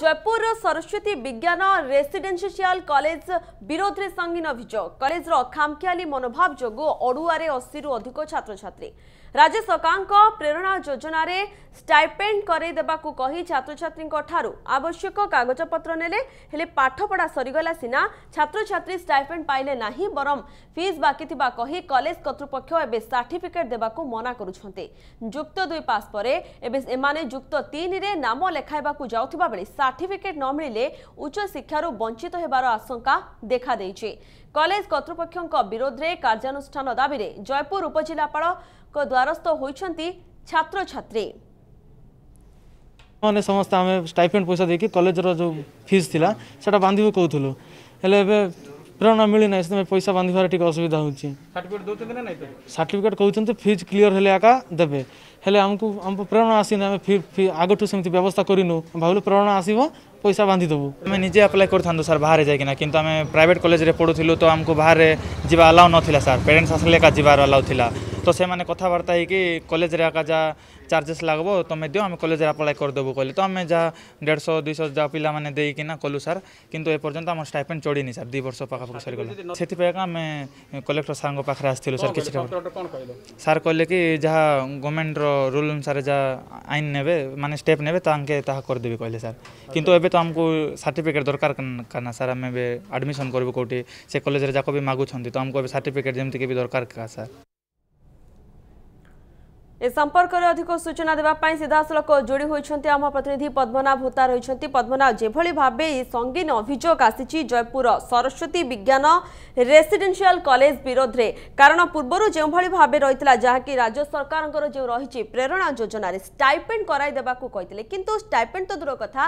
जयपुर सरस्वती विज्ञान रेसीडेसील कलेज विरोध में संगीन अभोग कलेज अखामखियाली मनोभाव जो अड़ुआ अशी रु अधिक छात्र छात्री ରାଜ୍ୟ ସରକାରଙ୍କ ପ୍ରେରଣା ଯୋଜନାରେ ଷ୍ଟାଇପେଣ୍ଡ କରେଇଦେବାକୁ କହି ଛାତ୍ରଛାତ୍ରୀଙ୍କଠାରୁ ଆବଶ୍ୟକ କାଗଜପତ୍ର ନେଲେ ହେଲେ ପାଠପଢ଼ା ସରିଗଲା ସିନା ଛାତ୍ରଛାତ୍ରୀ ଷ୍ଟାଇପେଣ୍ଡ ପାଇଲେ ନାହିଁ ବରଂ ଫିସ୍ ବାକି ଥିବା କହି କଲେଜ କର୍ତ୍ତୃପକ୍ଷ ଏବେ ସାର୍ଟିଫିକେଟ୍ ଦେବାକୁ ମନା କରୁଛନ୍ତି ଯୁକ୍ତ ଦୁଇ ପାସ୍ ପରେ ଏବେ ଏମାନେ ଯୁକ୍ତ ତିନିରେ ନାମ ଲେଖାଇବାକୁ ଯାଉଥିବା ବେଳେ ସାର୍ଟିଫିକେଟ୍ ନ ମିଳିଲେ ଉଚ୍ଚଶିକ୍ଷାରୁ ବଞ୍ଚିତ ହେବାର ଆଶଙ୍କା ଦେଖାଦେଇଛି କଲେଜ କର୍ତ୍ତୃପକ୍ଷଙ୍କ ବିରୋଧରେ କାର୍ଯ୍ୟାନୁଷ୍ଠାନ ଦାବିରେ ଜୟପୁର ଉପଜିଲ୍ଲାପାଳ ଦ୍ୱାରସ୍ଥ ହୋଇଛନ୍ତି ଛାତ୍ରଛାତ୍ରୀ ମାନେ ସମସ୍ତେ ଆମେ ଷ୍ଟାଇପେଣ୍ଡ ପଇସା ଦେଇକି କଲେଜର ଯେଉଁ ଫିସ୍ ଥିଲା ସେଇଟା ବାନ୍ଧିବୁ କହୁଥିଲୁ ହେଲେ ଏବେ ପ୍ରେରଣା ମିଳିନାହିଁ ସେଥିପାଇଁ ପଇସା ବାନ୍ଧିବାରେ ଟିକେ ଅସୁବିଧା ହେଉଛି ସାର୍ଟିଫିକେଟ୍ କହୁଛନ୍ତି ଫିଜ୍ କ୍ଲିଅର୍ ହେଲେ ଏକା ଦେବେ ହେଲେ ଆମକୁ ଆମକୁ ପ୍ରେରଣା ଆସିନି ଆମେ ଆଗଠୁ ସେମିତି ବ୍ୟବସ୍ଥା କରିନୁ ଭାବିଲୁ ପ୍ରେରଣା ଆସିବ ପଇସା ବାନ୍ଧିଦେବୁ ଆମେ ନିଜେ ଆପ୍ଲାଏ କରିଥାନ୍ତୁ ସାର୍ ବାହାରେ ଯାଇକିନା କିନ୍ତୁ ଆମେ ପ୍ରାଇଭେଟ୍ କଲେଜରେ ପଢ଼ୁଥିଲୁ ତ ଆମକୁ ବାହାରେ ଯିବା ଆଲାଉ ନଥିଲା ସାର୍ ପେରେଣ୍ଟସ୍ ଆସିଲେ ଏକା ଯିବାର ଆଲାଉ ଥିଲା तो से मैंने कथबार्ता है कलेज जहाँ चार्जेस लगभग तुम्हें दि आम कलेज अप्लाई करदेबू कह तो आम जहाँ डेढ़ दुई शह जहाँ पिलाने देना कलु सार कि एपर्तंत आम स्टाइपेन्ट चढ़ी सर दु बर्ष पाखापाख सर से आम कलेक्टर सारे आसलु सर किसी सार कहे कि जहाँ गवर्नमेंट रूल अनुसार जहाँ आईन ने मैं स्टेप ने करदेवि कहे सर कि आमको सार्टिफिकेट दरकार क्या सर आम एडमिशन करूँ कौटी से कलेज जाक भी मागुच्च तो आमको सार्टिफिकेट जमीक भी दरकार का सर এ সম্পর্কের অধিক সূচনা দেওয়া সিধাসলখ যোড়ি হয়েছেন আমার প্রতিনিধি পদ্মনাভ হোতা রয়েছেন পদ্মনাভ যেভাবে ভাবে এই সঙ্গীন অভিযোগ আসিছি জয়পুর সরস্বতী বিজ্ঞান রেসিডেনসিয়াল কলেজ বিরোধে কারণ পূর্বর যেভাবে ভাবে রয়েছে যাকি রাজ্য সরকারঙ্কর যে রয়েছে প্রেরণা যোজনার স্টাইপেন্ড করাই দেওয়া কে কিন্তু স্টাইপেন্ড তো দূর কথা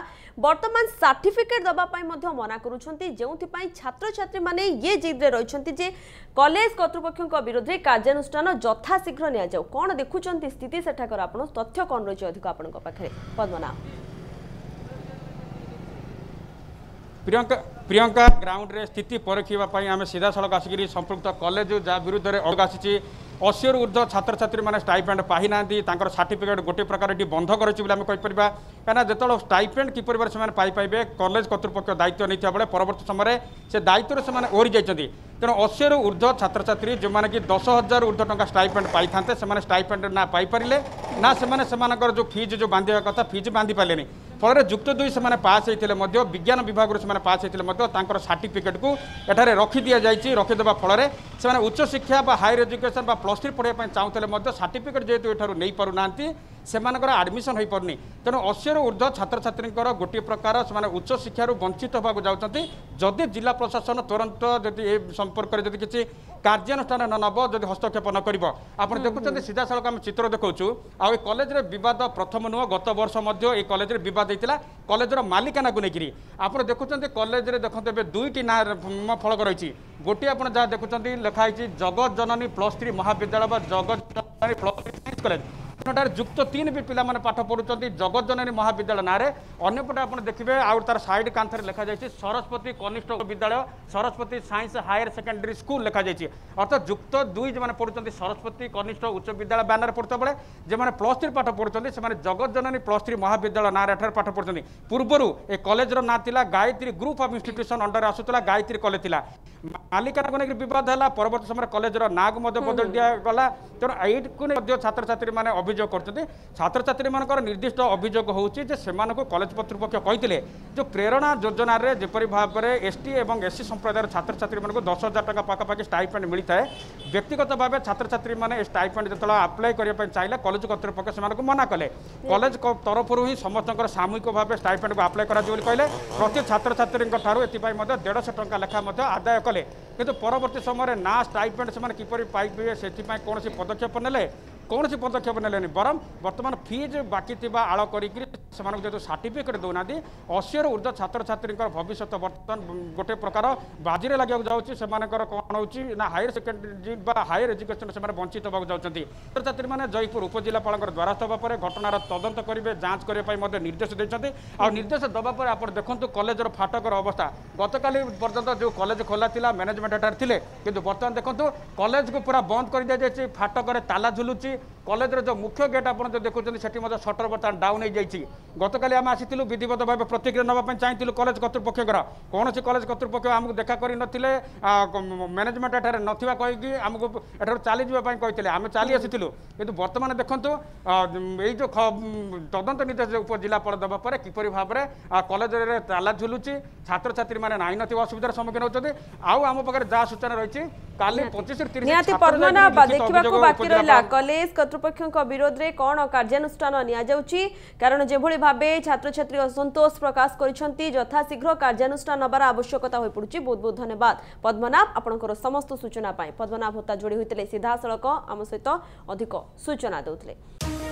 বর্তমান সার্টিফিকেট দেওয়া মনা করছেন যেপাই ছাত্রছাত্রী মানে ইয়ে জিদ্রে রয়েছেন যে কলেজ কর্তৃপক্ষ বিরোধে কার্যানুষ্ঠান যথাশীঘ্র নিয়ে যাও কণ দেখুছেন ᱛᱮ ສະຖິຕິ સઠ કર આપણો તથ્ય કોન રો જે અધિક આપણો કો પખરે પદમ ナ પ્રિયંકા પ્રિયંકા ગ્રાઉન્ડ રે સ્થિતિ પરખીવા પાય અમે સીધા સળ કાશીગરી સંપુક્ત કોલેજ જા વિરુદ્ધ રે ઓકાસીચી 80ર ઉર્ધા છાત્ર છાત્રી માને સ્ટાઇપન્ડ પાહી નાંતી તાંકો સર્ટિફિકેટ ગોટી પ્રકારટી બંધ કરછુ બિલે અમે કઈ પરવા કેના જેતળ સ્ટાઇપન્ડ કી પરવાર સમાન પાઈ પાયબે કોલેજ કતુર પક્ષ્ય દાયિત્ય નઈ થાબળે પરવર્ત સમય રે સે દાયિત્ય સમાન ઓર જઈ જચંતી ᱛᱮᱱ ᱚᱥᱭᱨ ᱩᱨᱫᱷ ᱪᱷᱟᱛᱨ ᱪᱷᱟᱛᱨᱤ ᱡᱚᱢᱟᱱᱟ ᱠᱤ 10000 ᱩᱨᱫᱷ ᱴᱟᱝᱠᱟ ᱥᱴᱟᱭᱯᱮᱱᱴ ᱯᱟᱭ ᱛᱟᱱᱛᱮ ᱥᱮᱢᱟᱱᱮ ᱥᱴᱟᱭᱯᱮᱱᱴ ᱱᱟ ᱯᱟᱭ ᱯᱟᱨᱤᱞᱮ ᱱᱟ ᱥᱮᱢᱟᱱᱮ ᱥᱮᱢᱟᱱᱟ ᱠᱚᱨ ᱡᱚ ᱠᱷᱤᱡ ᱡᱚ ᱵᱟᱱᱫᱷᱤᱭᱟ ᱠᱟᱛᱷᱟ ᱯᱷᱤᱡ ᱵᱟᱱᱫᱷᱤ ᱯᱟᱞᱮᱱᱤ ᱯᱷᱚᱞᱨᱮ ᱡᱩᱠᱛ ᱫᱩᱭ ᱥᱮᱢᱟᱱᱮ ᱯᱟᱥ ᱦᱮᱡ ᱛᱤᱞᱮ ᱢᱫᱫᱚ ᱵᱤᱡ્ઞᱟᱱ ᱵᱤᱵᱷᱟᱜ ᱨᱮ ᱥᱮᱢᱟᱱᱮ ᱯᱟᱥ ᱦᱮᱡ ᱛᱤᱞᱮ ᱢᱫᱫᱚ ᱛᱟᱝᱠ ସେମାନଙ୍କର ଆଡ଼ମିସନ୍ ହୋଇପାରୁନି ତେଣୁ ଅଶୀରୁ ଉର୍ଦ୍ଧ୍ୱ ଛାତ୍ରଛାତ୍ରୀଙ୍କର ଗୋଟିଏ ପ୍ରକାର ସେମାନେ ଉଚ୍ଚ ଶିକ୍ଷାରୁ ବଞ୍ଚିତ ହେବାକୁ ଯାଉଛନ୍ତି ଯଦି ଜିଲ୍ଲା ପ୍ରଶାସନ ତୁରନ୍ତ ଯଦି ଏ ସମ୍ପର୍କରେ ଯଦି କିଛି କାର୍ଯ୍ୟାନୁଷ୍ଠାନ ନ ନେବ ଯଦି ହସ୍ତକ୍ଷେପ ନ କରିବ ଆପଣ ଦେଖୁଛନ୍ତି ସିଧାସଳଖ ଆମେ ଚିତ୍ର ଦେଖାଉଛୁ ଆଉ ଏ କଲେଜରେ ବିବାଦ ପ୍ରଥମ ନୁହଁ ଗତ ବର୍ଷ ମଧ୍ୟ ଏ କଲେଜରେ ବିବାଦ ହେଇଥିଲା କଲେଜର ମାଲିକାନାକୁ ନେଇକିରି ଆପଣ ଦେଖୁଛନ୍ତି କଲେଜରେ ଦେଖନ୍ତୁ ଏବେ ଦୁଇଟି ନାଁ ଫଳକ ରହିଛି ଗୋଟିଏ ଆପଣ ଯାହା ଦେଖୁଛନ୍ତି ଲେଖା ହେଇଛି ଜଗତ ଜନନୀ ପ୍ଲସ୍ ଥ୍ରୀ ମହାବିଦ୍ୟାଳୟ ବା Jagat Janani plus three science college ঠার যুক্ত তিন বি পিলা পাঠ পড়ুচ্ছেন জগজ্জননী মহাবিদ্যালয় নাঁরে অন্যপটে আপনার দেখবে আউ তার সাইড কাঁথরে লেখা যাই সরস্বতী কনিষ্ঠ বিদ্যালয় Saraswati science higher secondary school লেখা যাই অর্থাৎ যুক্ত দুই যে পড়ুচ্ছেন সরস্বতী কনিষ্ঠ উচ্চ বিদ্যালয় ব্যানর পড়ুতা বেড়ে যে প্লস থ্রি পাঠ পড়ুচ্ছেন সে জগজ্জননী প্লস থ্রি মহাবিদ্যালয় নাঁরে এঠার পাঠ পড়ুচ্ছেন পূর্বর এ কলেজর না লা গায়ত্রী গ্রুপ অফ ইনস্টিট্যুশন অন্ডরে আসুলা গায়ত্রী কলেজ লা ମାଲିକାନାକୁ ନେଇକି ବିବାଦ ହେଲା ପରବର୍ତ୍ତୀ ସମୟରେ କଲେଜର ନାଁକୁ ମଧ୍ୟ ବଦଳି ଦିଆଗଲା ତେଣୁ ଏଇଟିକୁ ନେଇ ମଧ୍ୟ ଛାତ୍ରଛାତ୍ରୀମାନେ ଅଭିଯୋଗ କରୁଛନ୍ତି ଛାତ୍ରଛାତ୍ରୀମାନଙ୍କର ନିର୍ଦ୍ଦିଷ୍ଟ ଅଭିଯୋଗ ହେଉଛି ଯେ ସେମାନଙ୍କୁ କଲେଜ କର୍ତ୍ତୃପକ୍ଷ କହିଥିଲେ যে প্রেরণা যোজনার যেপরি ভাবে এসটি এবং এসসি সম্প্রদায়ের ছাত্রছাত্রী মানুষ দশ হাজার টাকা পাখাপাখি স্টাইপেন্ড মিলিথায় ব্যক্তিগত ভাবে ছাত্রছাত্রী মানে এই স্টাইপেন্ড যেত আপ্লাই করা চাইলে কলেজ কর্তৃপক্ষ সে মনা কলে কলেজ তরফর হি সমস্ত সামূহিক ভাবে স্টাইপেন্ডকে আপ্লাই করা কে প্রতি ছাত্রছাত্রী ঠার এপাই দেড়শো টাকা লেখা আদায় কলে কিন্তু পরবর্তী সময় না স্টাইপেন্ড সে কিপর পাইবে সে কোণী পদক্ষেপ নেলে କୌଣସି ପଦକ୍ଷେପ ନେଲେନି ବରଂ ବର୍ତ୍ତମାନ ଫିଜ୍ ବାକି ଥିବା ଆଳ କରିକି ସେମାନଙ୍କୁ ଯେହେତୁ ସାର୍ଟିଫିକେଟ୍ ଦେଉନାହାନ୍ତି ଅଶୀରୁ ଉର୍ଦ୍ଧ୍ୱ ଛାତ୍ରଛାତ୍ରୀଙ୍କର ଭବିଷ୍ୟତ ବର୍ତ୍ତମାନ ଗୋଟେ ପ୍ରକାର ବାଜିରେ ଲାଗିବାକୁ ଯାଉଛି ସେମାନଙ୍କର କ'ଣ ହେଉଛି ନା ହାୟର ସେକେଣ୍ଡାରୀ ବା ହାୟର ଏଜୁକେସନ୍ ସେମାନେ ବଞ୍ଚିତ ହେବାକୁ ଯାଉଛନ୍ତି ଛାତ୍ରଛାତ୍ରୀମାନେ ଜୟପୁର ଉପଜିଲ୍ଲାପାଳଙ୍କର ଦ୍ୱାରସ୍ଥ ହେବା ପରେ ଘଟଣାର ତଦନ୍ତ କରିବେ ଯାଞ୍ଚ କରିବା ପାଇଁ ମଧ୍ୟ ନିର୍ଦ୍ଦେଶ ଦେଇଛନ୍ତି ଆଉ ନିର୍ଦ୍ଦେଶ ଦେବା ପରେ ଆପଣ ଦେଖନ୍ତୁ କଲେଜର ଫାଟକର ଅବସ୍ଥା ଗତକାଲି ପର୍ଯ୍ୟନ୍ତ ଯେଉଁ କଲେଜ ଖୋଲା ଥିଲା ମ୍ୟାନେଜମେଣ୍ଟ ଏଠାରେ ଥିଲେ କିନ୍ତୁ ବର୍ତ୍ତମାନ ଦେଖନ୍ତୁ କଲେଜକୁ ପୁରା ବନ୍ଦ କରିଦିଆଯାଇଛି ଫାଟକରେ ତାଲା ଝୁଲୁଛି it. কলেজের যে মুখ্য গেট আপনার যে দেখুম সেটি মধ্যে সটর বর্তমান ডাউন হয়ে যাই গতকাল আমি আসিলু বিধিবদ্ধ ভাবে প্রতিক্রিয়া নেওয়া চাইলু কলেজ কর্তৃপক্ষর কৌশি কলেজ কর্তৃপক্ষ আমি দেখা করে নথিলে ম্যানেজমেন্ট এখানে নথিবা কী আমি এঠার চালি যাওয়া কে আমি চালি আসিলু কিন্তু বর্তমানে দেখুন এই যে তদন্ত নির্দেশ উপজেলাপাল দেওয়া পরে কিপর ভাবে কলেজের তালা ঝুলুছি ছাত্রছাত্রী মানে নাই নথিবা অসুবিধার সম্মুখীন হচ্ছেন আউ আম পাখে যা সূচনা রয়েছে কালি পঁচিশ তিরিশ কর্তৃপক্ষ বিরোধে কণ কার্যানুষ্ঠান নিয়াযাଉଛି কারণ যেভাবে ভাবে ছাত্রছাত্রী অসন্তোষ প্রকাশ করেছেন যথাশীঘ্র কার্যানুষ্ঠান নেবার আবশ্যকতা হয়ে পড়ুছে বহুত বহুত ধন্যবাদ পদ্মনাভ আপনার সমস্ত সূচনা পদ্মনাভ হোতা যোড়ি হয়েছে সিধাসলখ আম সহ অধিক সূচনা দেলে